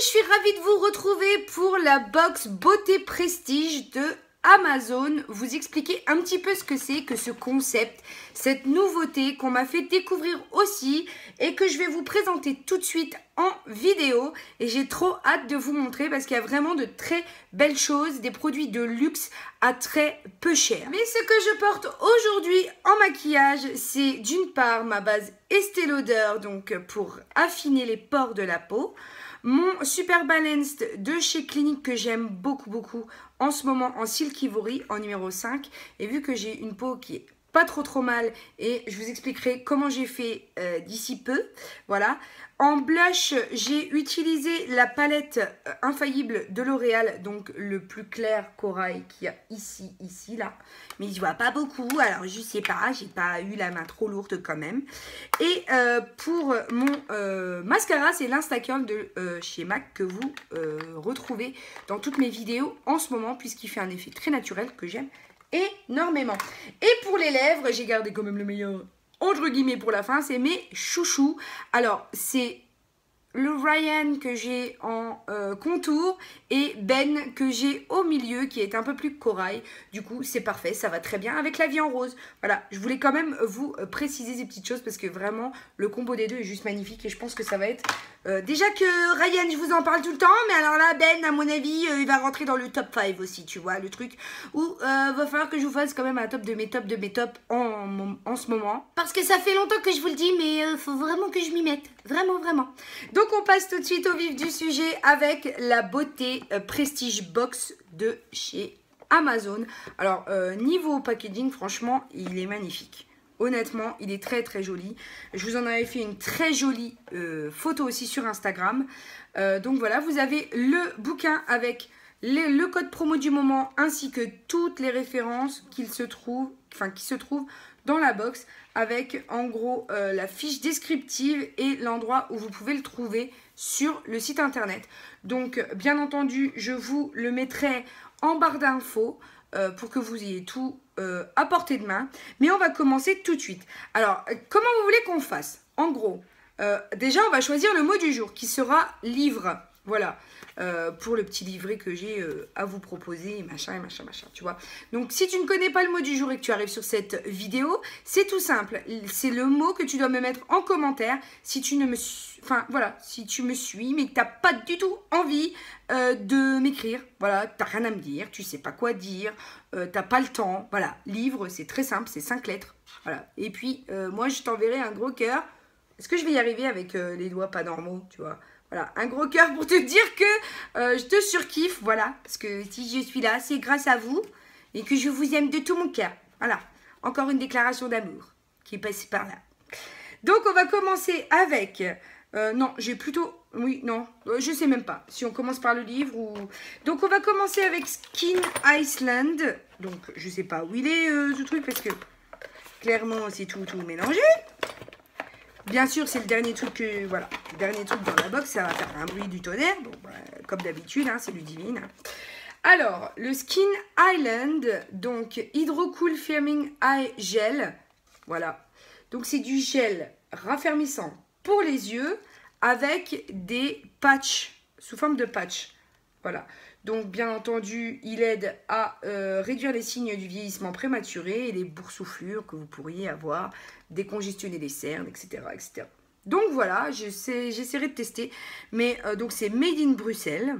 je suis ravie de vous retrouver pour la box Beauté Prestige de Amazon. Vous expliquer un petit peu ce que c'est que ce concept, cette nouveauté qu'on m'a fait découvrir aussi et que je vais vous présenter tout de suite en vidéo. Et j'ai trop hâte de vous montrer parce qu'il y a vraiment de très belles choses, des produits de luxe à très peu cher. Mais ce que je porte aujourd'hui en maquillage, c'est d'une part ma base Estée Lauder, donc pour affiner les pores de la peau. Mon Super Balanced de chez Clinique que j'aime beaucoup beaucoup en ce moment en Silky Ivory en numéro 5. Et vu que j'ai une peau qui est pas trop trop mal et je vous expliquerai comment j'ai fait euh, d'ici peu. Voilà. En blush, j'ai utilisé la palette euh, infaillible de L'Oréal, donc le plus clair corail qu'il a ici, ici, là. Mais je vois pas beaucoup, alors je sais pas, j'ai pas eu la main trop lourde quand même. Et euh, pour mon mascara, c'est l'Instacurl de chez MAC que vous retrouvez dans toutes mes vidéos en ce moment, puisqu'il fait un effet très naturel que j'aime énormément. Et pour les lèvres, j'ai gardé quand même le meilleur entre guillemets pour la fin, c'est mes chouchous. Alors, c'est le Ryan que j'ai en euh, contour et Ben que j'ai au milieu qui est un peu plus corail. Du coup, c'est parfait, ça va très bien avec la vie en rose. Voilà, je voulais quand même vous euh, préciser ces petites choses parce que vraiment, le combo des deux est juste magnifique et je pense que ça va être... Euh, déjà que Ryan, je vous en parle tout le temps, mais alors là, Ben, à mon avis, il va rentrer dans le top 5 aussi, tu vois, le truc où va falloir que je vous fasse quand même un top de mes tops de mes tops en, ce moment. Parce que ça fait longtemps que je vous le dis, mais il faut vraiment que je m'y mette. Vraiment, vraiment. On passe tout de suite au vif du sujet avec la beauté euh, Prestige Box de chez Amazon. Alors, euh, niveau packaging, franchement, il est magnifique. Honnêtement, il est très très joli. Je vous en avais fait une très jolie euh, photo aussi sur Instagram. donc voilà, vous avez le bouquin avec le code promo du moment ainsi que toutes les références qu'il se trouve, enfin, qui se trouvent dans la box avec en gros la fiche descriptive et l'endroit où vous pouvez le trouver sur le site internet. Donc, bien entendu, je vous le mettrai en barre d'infos euh, pour que vous ayez tout euh, à portée de main. Mais on va commencer tout de suite. Alors, comment vous voulez qu'on fasse? En gros, euh, déjà, on va choisir le mot du jour qui sera livre. Voilà. Euh, pour le petit livret que j'ai euh, à vous proposer, machin, et machin, machin, tu vois. Donc, si tu ne connais pas le mot du jour et que tu arrives sur cette vidéo, c'est tout simple. C'est le mot que tu dois me mettre en commentaire si tu ne me... Enfin, voilà, si tu me suis, mais que tu n'as pas du tout envie euh, de m'écrire. Voilà, tu n'as rien à me dire, tu sais pas quoi dire, tu n'as pas le temps. Voilà, livre, c'est très simple, c'est cinq lettres. Voilà. Et puis, moi, je t'enverrai un gros cœur. Est-ce que je vais y arriver avec les doigts pas normaux, tu vois? Voilà, un gros cœur pour te dire que euh, je te surkiffe, voilà. Parce que si je suis là, c'est grâce à vous et que je vous aime de tout mon cœur. Voilà, encore une déclaration d'amour qui est passée par là. Donc, on va commencer avec... Euh, non, j'ai plutôt... Oui, non, euh, je sais même pas si on commence par le livre ou... Donc, on va commencer avec Skin Iceland. Donc, je sais pas où il est, ce truc, parce que clairement, c'est tout, tout mélangé. Bien sûr, c'est le dernier truc que, voilà, dernier truc dans la box, ça va faire un bruit du tonnerre. Bah, comme d'habitude, hein, c'est du divine. Alors, le Skin Island, donc Hydro Cool Firming Eye Gel. Voilà. Donc, c'est du gel raffermissant pour les yeux avec des patchs, sous forme de patch. Voilà. Donc, bien entendu, il aide à euh, réduire les signes du vieillissement prématuré et les boursouflures que vous pourriez avoir, décongestionner les cernes, etc. etc. Donc voilà, j'essaierai de tester. Mais euh, donc c'est Made in Bruxelles.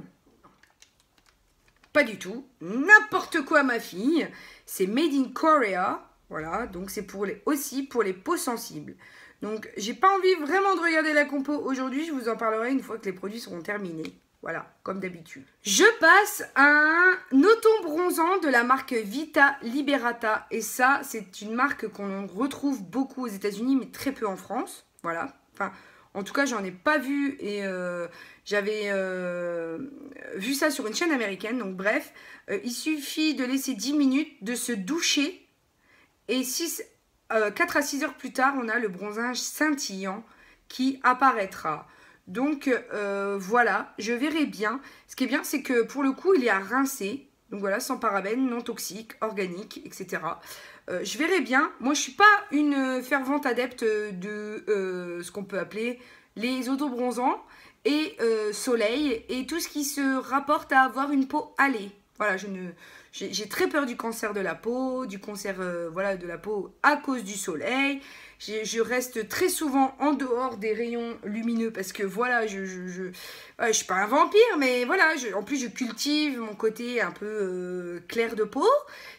Pas du tout. N'importe quoi ma fille. C'est Made in Korea. Voilà, donc c'est pour aussi pour les peaux sensibles. Donc j'ai pas envie vraiment de regarder la compo aujourd'hui. Je vous en parlerai une fois que les produits seront terminés. Voilà, comme d'habitude. Je passe un auto-bronzant de la marque Vita Liberata. Et ça, c'est une marque qu'on retrouve beaucoup aux États-Unis, mais très peu en France. Voilà. Enfin, en tout cas, j'en ai pas vu et euh, j'avais euh, vu ça sur une chaîne américaine. Donc, bref, euh, il suffit de laisser 10 minutes, de se doucher. Et 6, 4 à 6 heures plus tard, on a le bronzage scintillant qui apparaîtra. Donc euh, voilà, je verrai bien. Ce qui est bien, c'est que pour le coup, il est à rincer. Donc voilà, sans parabènes, non toxique, organique, etc. Euh, je verrai bien. Moi, je suis pas une fervente adepte de euh, ce qu'on peut appeler les autobronzants. et soleil et tout ce qui se rapporte à avoir une peau hâlée. Voilà, je ne, j'ai très peur du cancer de la peau, du cancer euh, voilà, de la peau à cause du soleil. Je reste très souvent en dehors des rayons lumineux parce que voilà, je je, je, je suis pas un vampire, mais voilà, en plus je cultive mon côté un peu euh, clair de peau.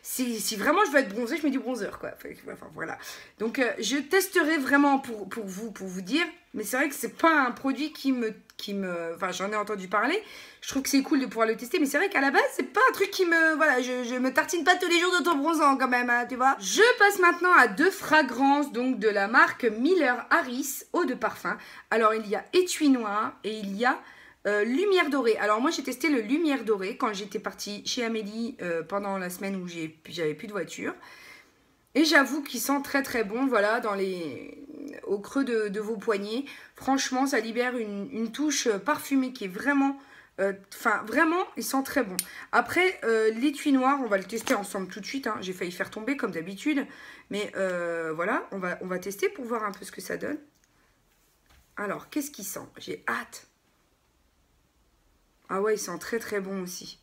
Si, si, vraiment je veux être bronzée, je mets du bronzer quoi. Enfin voilà. Donc euh, je testerai vraiment pour, pour vous, pour vous dire, mais c'est vrai que c'est pas un produit qui me qui me. Enfin, j'en ai entendu parler. Je trouve que c'est cool de pouvoir le tester, mais c'est vrai qu'à la base, c'est pas un truc qui me. Voilà, je, je me tartine pas tous les jours d'auto-bronzant quand même, hein, tu vois. Je passe maintenant à deux fragrances, donc de la marque Miller Harris, eau de parfum. Alors, il y a étui noir et il y a. Euh, lumière dorée. Alors moi j'ai testé le lumière dorée quand j'étais partie chez Amélie euh, pendant la semaine où j'avais plus de voiture. Et j'avoue qu'il sent très très bon, voilà, dans les, au creux de, vos poignets. Franchement, ça libère une, touche parfumée qui est vraiment... Euh, enfin, vraiment, il sent très bon. Après, euh, l'étui noir, on va le tester ensemble tout de suite. Hein. J'ai failli faire tomber comme d'habitude. Mais euh, voilà, on va, tester pour voir un peu ce que ça donne. Alors, qu'est-ce qu'il sent? J'ai hâte. Ah ouais, il sent très très bon aussi.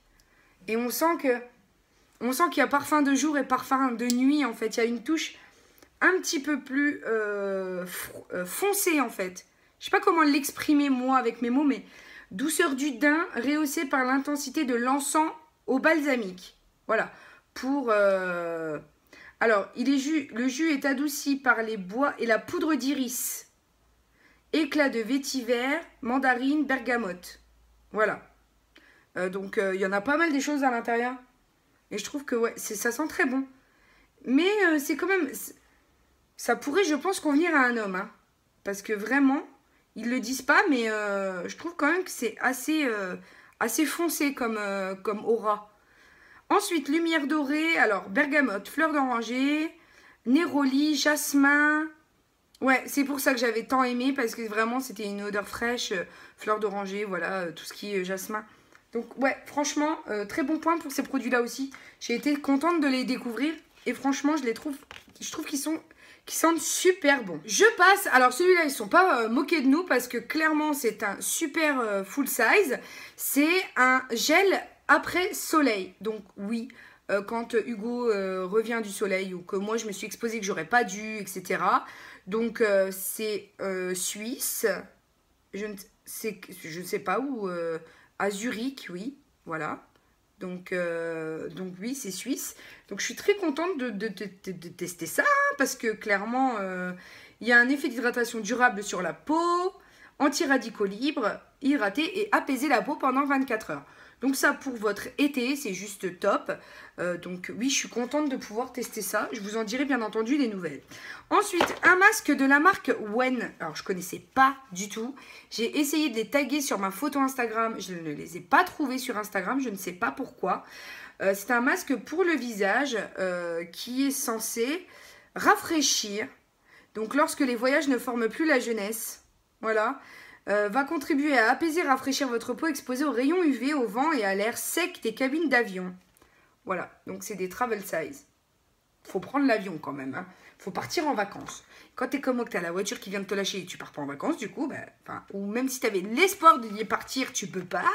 Et on sent qu'il y a parfum de jour et parfum de nuit, en fait. Il y a une touche un petit peu plus foncée, en fait. Je sais pas comment l'exprimer, moi, avec mes mots, mais douceur du daim rehaussée par l'intensité de l'encens au balsamique. Voilà. Pour... Euh, alors, il est le jus est adouci par les bois et la poudre d'iris. Éclat de vétiver, mandarine, bergamote. Voilà. donc, il y en a pas mal des choses à l'intérieur. Et je trouve que ouais, ça sent très bon. Mais euh, c'est quand même... Ça pourrait, je pense, convenir à un homme. Hein. parce que vraiment, ils le disent pas, mais euh, je trouve quand même que c'est assez, euh, assez foncé comme, comme aura. Ensuite, lumière dorée. Alors, bergamote, fleur d'oranger, néroli, jasmin. Ouais, c'est pour ça que j'avais tant aimé, parce que vraiment, c'était une odeur fraîche, fleur d'oranger, voilà, tout ce qui est jasmin. Donc ouais, franchement, euh, très bon point pour ces produits-là aussi. J'ai été contente de les découvrir et franchement, je les trouve, je trouve qu'ils sont, qui sentent super bons. Je passe, alors celui-là, ils sont pas euh, moqués de nous parce que clairement, c'est un super euh, full size. C'est un gel après soleil. Donc oui, quand Hugo revient du soleil ou que moi je me suis exposée que j'aurais pas dû, etc. Donc c'est suisse. Je ne, je ne sais pas où à Zurich, oui, voilà. Donc, euh, donc oui, c'est suisse. Donc je suis très contente de, tester ça, parce que clairement, euh, il y a un effet d'hydratation durable sur la peau, anti-radicaux libres, hydrater et apaiser la peau pendant 24 heures. Donc ça, pour votre été, c'est juste top. Euh, donc oui, je suis contente de pouvoir tester ça. Je vous en dirai bien entendu des nouvelles. Ensuite, un masque de la marque Wen. Alors, je connaissais pas du tout. J'ai essayé de les taguer sur ma photo Instagram. Je ne les ai pas trouvés sur Instagram. Je ne sais pas pourquoi. Euh, c'est un masque pour le visage euh, qui est censé rafraîchir. Donc, lorsque les voyages ne forment plus la jeunesse. Voilà. Euh, va contribuer à apaiser, rafraîchir votre peau exposée aux rayons UV, au vent et à l'air sec des cabines d'avion. Voilà, donc c'est des travel size. Faut prendre l'avion quand même. Hein. Faut partir en vacances. Quand t'es comme moi, que t'as la voiture qui vient de te lâcher et tu pars pas en vacances, du coup, bah, ou même si t'avais l'espoir d'y partir, tu peux pas.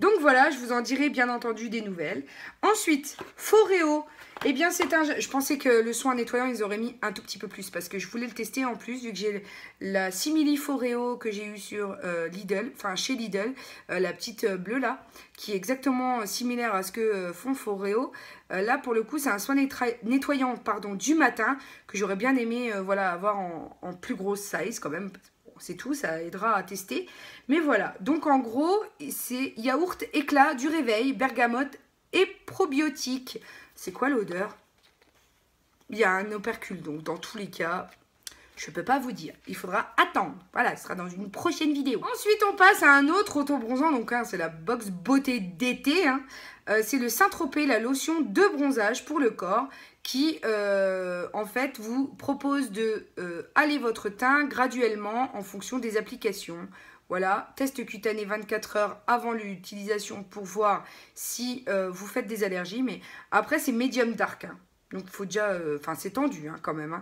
Donc voilà, je vous en dirai bien entendu des nouvelles. Ensuite, Foreo. Eh bien, c'est un... Je pensais que le soin nettoyant, ils auraient mis un tout petit peu plus parce que je voulais le tester en plus, vu que j'ai la Simili Foreo que j'ai eu sur euh, Lidl, enfin chez Lidl, euh, la petite euh, bleue là, qui est exactement similaire à ce que font Foreo. là, pour le coup, c'est un soin nettoyant pardon, du matin que j'aurais bien aimé voilà, avoir en, en plus grosse size quand même, c'est tout, ça aidera à tester. Mais voilà, donc en gros, c'est yaourt éclat du réveil, bergamote et probiotique. C'est quoi l'odeur? Il y a un opercule, donc dans tous les cas, je ne peux pas vous dire. Il faudra attendre. Voilà, ce sera dans une prochaine vidéo. Ensuite, on passe à un autre auto-bronzant. Donc, hein, c'est la box beauté d'été. Hein. Euh, c'est le Saint-Tropez, la lotion de bronzage pour le corps qui, euh, en fait, vous propose de euh, aller votre teint graduellement en fonction des applications. Voilà, test cutané 24 heures avant l'utilisation pour voir si vous faites des allergies. Mais après, c'est médium dark. Hein. Donc, faut déjà... Enfin, c'est tendu quand même.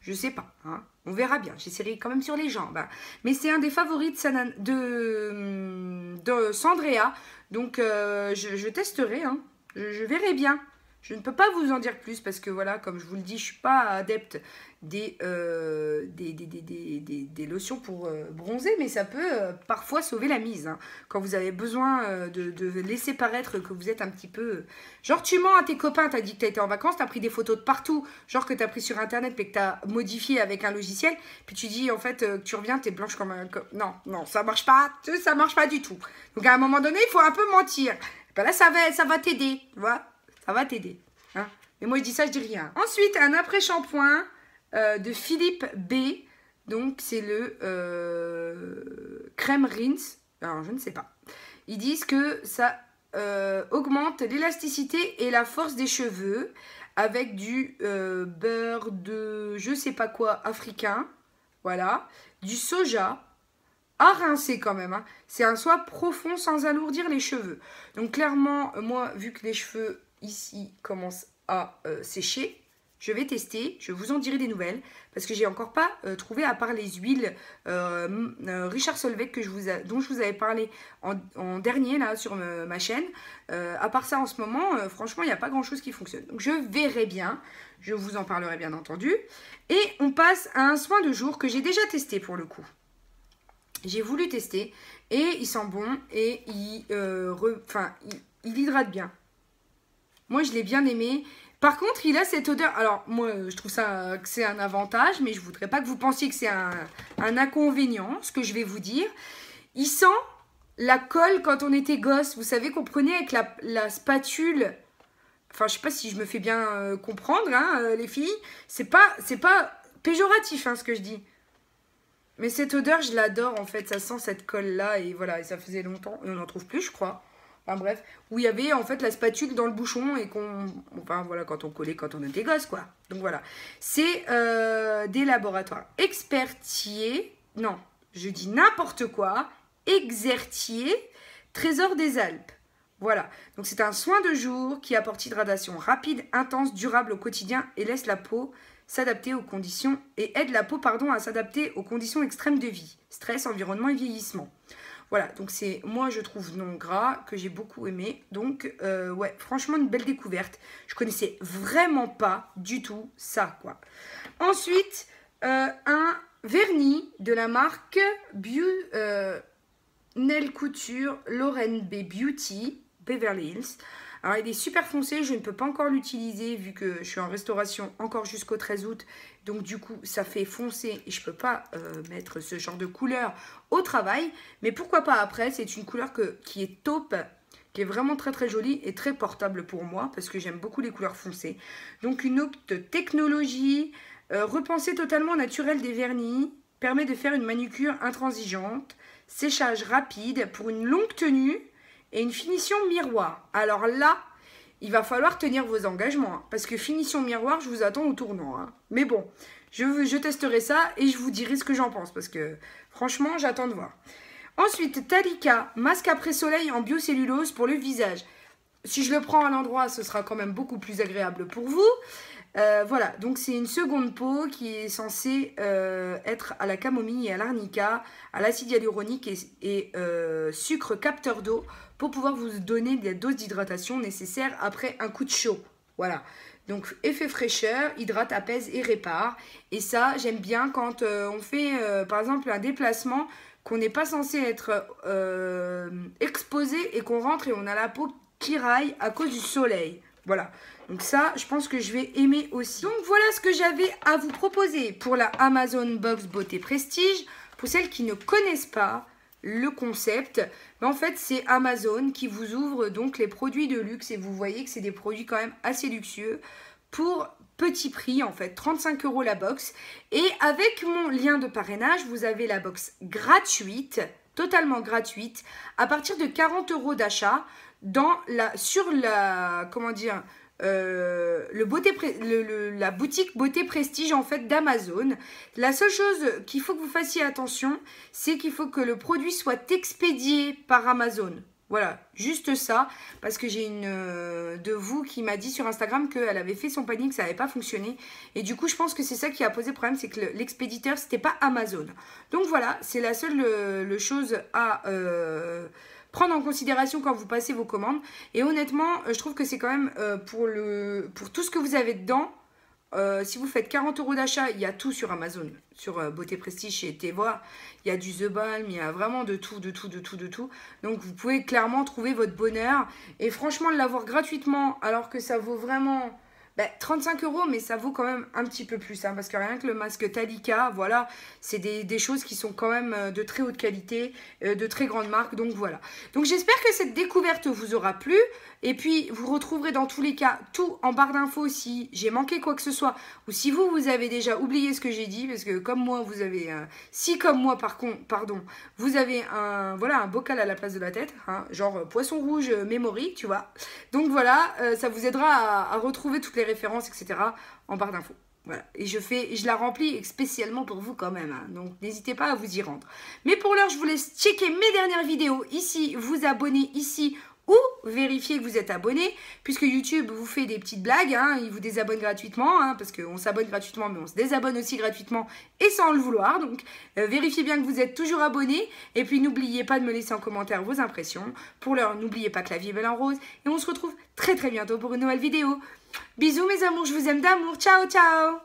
Je sais pas. Hein. On verra bien. J'essaierai quand même sur les jambes. Hein. Mais c'est un des favoris de, Sandrea. Donc, euh, je, testerai. Hein. je verrai bien. Je ne peux pas vous en dire plus parce que voilà, comme je vous le dis, je suis pas adepte des, euh, lotions pour euh, bronzer, mais ça peut euh, parfois sauver la mise. Hein. Quand vous avez besoin de, laisser paraître que vous êtes un petit peu... Genre tu mens à tes copains, t'as dit que t'as été en vacances, t'as pris des photos de partout, genre que t'as pris sur internet mais que t'as modifié avec un logiciel, puis tu dis en fait que tu reviens, t'es blanche comme un... Non, non, ça marche pas, ça marche pas du tout. Donc à un moment donné, il faut un peu mentir. Ben là, ça va, ça va t'aider, tu vois ça va t'aider. Hein Mais moi, je dis ça, je dis rien. Ensuite, un après-shampoing euh, de Philippe B. Donc, c'est le euh, crème rinse. Alors, je ne sais pas. Ils disent que ça euh, augmente l'élasticité et la force des cheveux avec du beurre de je sais pas quoi africain. Voilà. Du soja à rincer quand même. Hein. C'est un soin profond sans alourdir les cheveux. Donc clairement, moi, vu que les cheveux ici commence à euh, sécher. Je vais tester, je vous en dirai des nouvelles parce que j'ai encore pas euh, trouvé à part les huiles euh, Richard Solveig que je vous dont je vous avais parlé en, dernier là sur ma chaîne. à part ça en ce moment, franchement il n'y a pas grand chose qui fonctionne. Donc je verrai bien, je vous en parlerai bien entendu. Et on passe à un soin de jour que j'ai déjà testé pour le coup. J'ai voulu tester et il sent bon et il hydrate bien. Moi, je l'ai bien aimé. Par contre, il a cette odeur. Alors, moi, je trouve ça que c'est un avantage, mais je voudrais pas que vous pensiez que c'est un, inconvénient, ce que je vais vous dire. Il sent la colle quand on était gosse. Vous savez qu'on prenait avec la, spatule. Enfin, je sais pas si je me fais bien euh, comprendre, hein, euh, les filles. C'est pas, pas péjoratif, hein, ce que je dis. Mais cette odeur, je l'adore, en fait. Ça sent cette colle-là, et voilà, ça faisait longtemps. Et on n'en trouve plus, je crois enfin bref, où il y avait en fait la spatule dans le bouchon et qu'on, enfin voilà, quand on collait quand on était gosse quoi. Donc voilà, c'est euh, des laboratoires expertiers, non, je dis n'importe quoi, exertier, trésor des Alpes. Voilà, donc c'est un soin de jour qui apporte hydratation rapide, intense, durable au quotidien et laisse la peau s'adapter aux conditions et aide la peau pardon à s'adapter aux conditions extrêmes de vie, stress, environnement et vieillissement. Voilà, donc c'est moi je trouve non gras que j'ai beaucoup aimé. Donc euh, ouais, franchement une belle découverte. Je connaissais vraiment pas du tout ça quoi. Ensuite, euh, un vernis de la marque Beau, euh, Couture Lauren B Beauty Beverly Hills. Alors il est super foncé, je ne peux pas encore l'utiliser vu que je suis en restauration encore jusqu'au 13 août. Donc du coup ça fait foncer et je ne peux pas euh, mettre ce genre de couleur au travail. Mais pourquoi pas après, c'est une couleur que, qui est taupe qui est vraiment très très jolie et très portable pour moi parce que j'aime beaucoup les couleurs foncées. Donc une autre technologie, euh, repensée totalement naturelle des vernis, permet de faire une manucure intransigeante, séchage rapide pour une longue tenue et une finition miroir. Alors là, il va falloir tenir vos engagements. Hein, parce que finition miroir, je vous attends au tournant. Hein. Mais bon, je, je testerai ça et je vous dirai ce que j'en pense. Parce que franchement, j'attends de voir. Ensuite, Talika, masque après soleil en biocellulose pour le visage. Si je le prends à l'endroit, ce sera quand même beaucoup plus agréable pour vous. Euh, voilà, donc c'est une seconde peau qui est censée euh, être à la camomille et à l'arnica, à l'acide hyaluronique et, euh, sucre capteur d'eau pour pouvoir vous donner la dose d'hydratation nécessaire après un coup de chaud. Voilà, donc effet fraîcheur, hydrate, apaise et répare. Et ça, j'aime bien quand on fait par exemple un déplacement qu'on n'est pas censé être exposé et qu'on rentre et on a la peau qui raille à cause du soleil. Voilà. Donc ça, je pense que je vais aimer aussi. Donc voilà ce que j'avais à vous proposer pour la Amazon Box Beauté Prestige. Pour celles qui ne connaissent pas le concept, ben, en fait c'est Amazon qui vous ouvre donc les produits de luxe et vous voyez que c'est des produits quand même assez luxueux pour petit prix en fait, 35 euros la box. Et avec mon lien de parrainage, vous avez la box gratuite, totalement gratuite, à partir de 40 euros d'achat dans la, sur la, comment dire, euh, le beauté la boutique beauté prestige en fait d'Amazon. La seule chose qu'il faut que vous fassiez attention, c'est qu'il faut que le produit soit expédié par Amazon. Voilà, juste ça, parce que j'ai une euh, de vous qui m'a dit sur Instagram qu'elle avait fait son panier, que ça n'avait pas fonctionné. Et du coup, je pense que c'est ça qui a posé problème, c'est que l'expéditeur, c'était pas Amazon. Donc voilà, c'est la seule euh, chose à prendre en considération quand vous passez vos commandes. Et honnêtement, je trouve que c'est quand même pour, le, pour tout ce que vous avez dedans, euh, si vous faites 40 euros d'achat, il y a tout sur Amazon, sur euh, Beauté Prestige chez Tevoa. Il y a du The Balm, il y a vraiment de tout, de tout, de tout, de tout. Donc vous pouvez clairement trouver votre bonheur. Et franchement, l'avoir gratuitement, alors que ça vaut vraiment 35 bah, euros, mais ça vaut quand même un petit peu plus. Hein, parce que rien que le masque Talika, voilà, c'est des, choses qui sont quand même euh, de très haute qualité, de très grande marque. Donc voilà. Donc j'espère que cette découverte vous aura plu. Et puis, vous retrouverez dans tous les cas tout en barre d'infos si j'ai manqué quoi que ce soit. Ou si vous, vous avez déjà oublié ce que j'ai dit. Parce que comme moi, vous avez... Euh, si comme moi, par contre, pardon, vous avez un, voilà, un bocal à la place de la tête. Hein, genre euh, poisson rouge euh, memory, tu vois. Donc voilà, ça vous aidera à, retrouver toutes les références, etc. en barre d'infos. Voilà. Et je fais, je la remplis spécialement pour vous quand même. Hein. Donc n'hésitez pas à vous y rendre. Mais pour l'heure, je vous laisse checker mes dernières vidéos ici, vous abonner ici ou vérifier que vous êtes abonné, puisque YouTube vous fait des petites blagues, hein, il vous désabonne gratuitement, hein, parce qu'on s'abonne gratuitement, mais on se désabonne aussi gratuitement et sans le vouloir. Donc euh, vérifiez bien que vous êtes toujours abonné, et puis n'oubliez pas de me laisser en commentaire vos impressions. Pour l'heure, n'oubliez pas que la vie est belle en rose, et on se retrouve très très bientôt pour une nouvelle vidéo. Bisous mes amours, je vous aime d'amour, ciao ciao